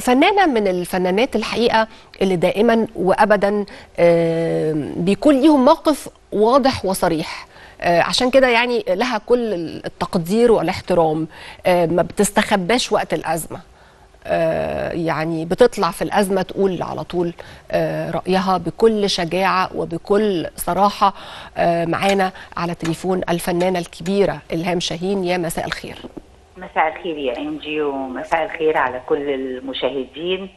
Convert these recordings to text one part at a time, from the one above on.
فنانة من الفنانات الحقيقة اللي دائما وأبدا آه، بيكون ليهم موقف واضح وصريح. آه، عشان كده يعني لها كل التقدير والاحترام. آه، ما بتستخباش وقت الأزمة. آه، يعني بتطلع في الأزمة تقول على طول رأيها بكل شجاعة وبكل صراحة. آه، معانا على تليفون الفنانة الكبيرة إلهام شاهين. يا مساء الخير. مساء الخير يا إنجي ومساء الخير على كل المشاهدين.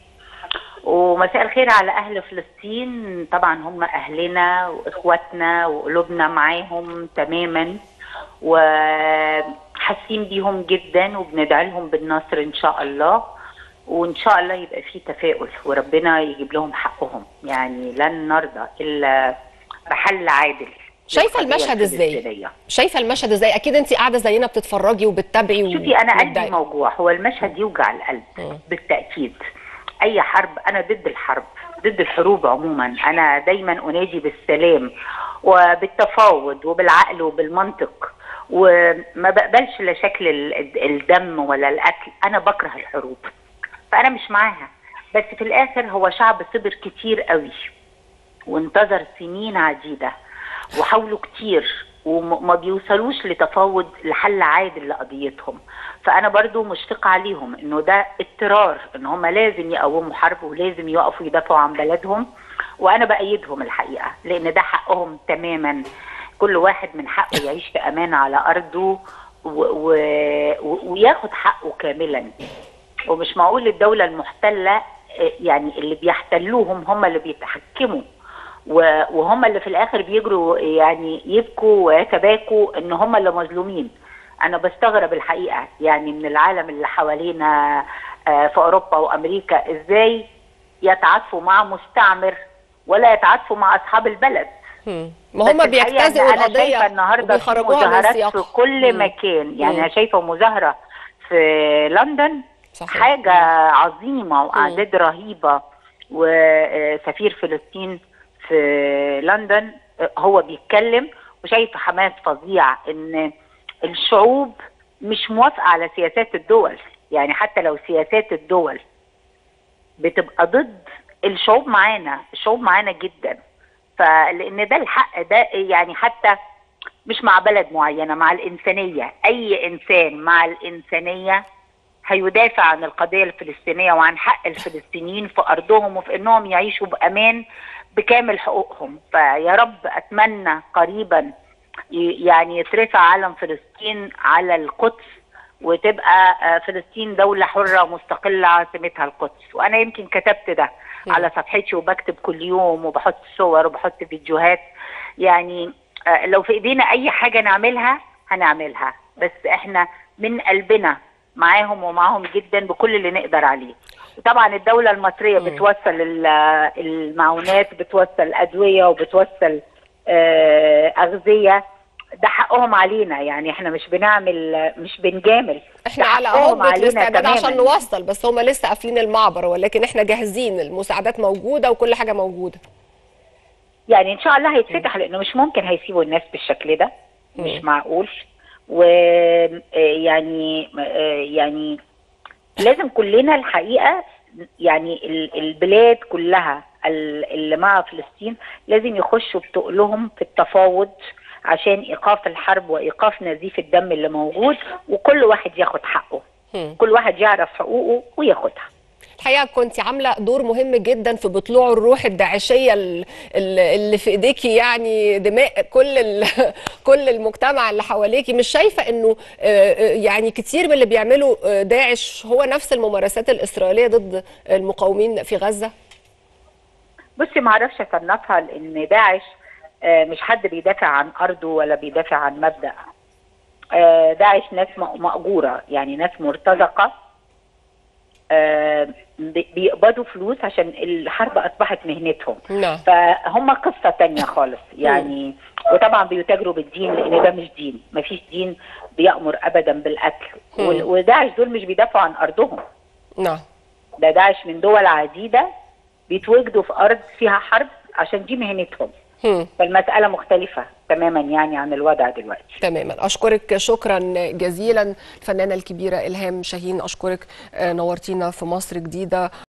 ومساء الخير على أهل فلسطين. طبعا هم أهلنا وإخواتنا وقلوبنا معاهم تماما وحاسين بيهم جدا وبندعي لهم بالنصر إن شاء الله. وإن شاء الله يبقى في تفاؤل وربنا يجيب لهم حقهم. يعني لن نرضى إلا بحل عادل. للقضية المشهد إزاي؟ شايفة المشهد إزاي؟ أكيد أنت قاعدة زينا بتتفرجي وبتتابعي شوفي أنا قلبي. موجوع. هو المشهد يوجع القلب مم. بالتأكيد. أي حرب أنا ضد الحرب ضد الحروب عموما. أنا دايما انادي بالسلام وبالتفاوض وبالعقل وبالمنطق. وما بقبلش لا شكل ال- الدم ولا القتل أنا بكره الحروب. فأنا مش معاها. بس في الآخر هو شعب صبر كتير قوي. وانتظر سنين عديدة. وحاولوا كتير وما بيوصلوش لتفاوض لحل عادل لقضيتهم. فأنا برضو مشفقة عليهم إنه ده اضطرار إن هم لازم يقوموا حرب ولازم يقفوا يدافعوا عن بلدهم. وأنا بأيدهم الحقيقة لأن ده حقهم تماما. كل واحد من حقه يعيش في أمان على أرضه و... و... وياخد حقه كاملا. ومش معقول الدولة المحتلة آه، يعني اللي بيحتلوهم هم اللي بيتحكموا. وهم اللي في الآخر بيجروا يعني يبكوا ويتباكوا إن هم اللي مظلومين أنا بستغرب الحقيقة يعني من العالم اللي حوالينا آه، في أوروبا وأمريكا إزاي يتعاطفوا مع مستعمر ولا يتعاطفوا مع أصحاب البلد. ما هم بيجتزئوا إن أنا شايفة النهارده في مظاهرات في كل مم. مكان يعني. أنا شايفة مظاهرة في لندن صحيح. حاجة عظيمة وأعداد رهيبة وسفير فلسطين في لندن هو بيتكلم وشايفه حماس فظيع إن الشعوب مش موافقة على سياسات الدول. يعني حتى لو سياسات الدول بتبقى ضد الشعوب معانا الشعوب معانا جدا. فلأن ده الحق ده يعني حتى مش مع بلد معينة مع الإنسانية. أي إنسان مع الإنسانية هيدافع عن القضية الفلسطينية وعن حق الفلسطينيين في أرضهم وفي إنهم يعيشوا بأمان بكامل حقوقهم. فيا رب أتمنى قريبا يعني يترفع علم فلسطين على القدس وتبقى آه، فلسطين دولة حرة مستقلة عاصمتها القدس. وأنا يمكن كتبت ده. على صفحتي وبكتب كل يوم وبحط صور وبحط فيديوهات. يعني آه، لو في إيدينا أي حاجة نعملها هنعملها. بس إحنا من قلبنا معاهم ومعاهم جدا بكل اللي نقدر عليه. طبعا الدولة المصرية. بتوصل ال- المعونات بتوصل أدوية وبتوصل آه، أغذية. ده حقهم علينا يعني إحنا مش بنعمل مش بنجامل. إحنا على عهدة الاستعداد. عشان نوصل بس هم لسه قافلين المعبر ولكن إحنا جاهزين. المساعدات موجودده وكل حاجة موجودة. يعني إن شاء الله هيتفتح لأنه مش ممكن هيسيبوا الناس بالشكل ده. مش. معقول. و آه، يعني آه، يعني لازم كلنا الحقيقة يعني ال- البلاد كلها ال- اللي مع فلسطين لازم يخشوا بتقلهم في التفاوض عشان إيقاف الحرب وإيقاف نزيف الدم اللي موجود وكل واحد ياخد حقه. كل واحد يعرف حقوقه وياخدها الحقيقة كنت عاملة دور مهم جدا في بطلوع الروح الداعشية ال- ال- اللي في إيديكي يعني دماء كل كل المجتمع اللي حواليكي. مش شايفة إنه آه، آه، يعني كتير من اللي بيعملوا آه، داعش هو نفس الممارسات الإسرائيلية ضد المقاومين في غزة؟ بصي ما أعرفش اصنفها لأن داعش مش حد بيدافع عن أرضه ولا بيدافع عن مبدأ. داعش ناس مأجورة يعني ناس مرتزقة. بيقبضوا فلوس عشان الحرب أصبحت مهنتهم. نعم. فهم قصة تانية خالص. يعني وطبعا بيتاجروا بالدين لأن ده مش دين مفيش دين بيأمر ابدا بالقتل وداعش دول مش بيدافعوا عن أرضهم. نعم. ده داعش من دول عديدة بيتواجدوا في أرض فيها حرب عشان دي مهنتهم. هم. فالمسألة مختلفة تماما يعني عن الوضع دلوقتي. تماما. أشكرك شكرا جزيلا الفنانة الكبيرة إلهام شاهين أشكرك آه، نورتينا في مصر جديده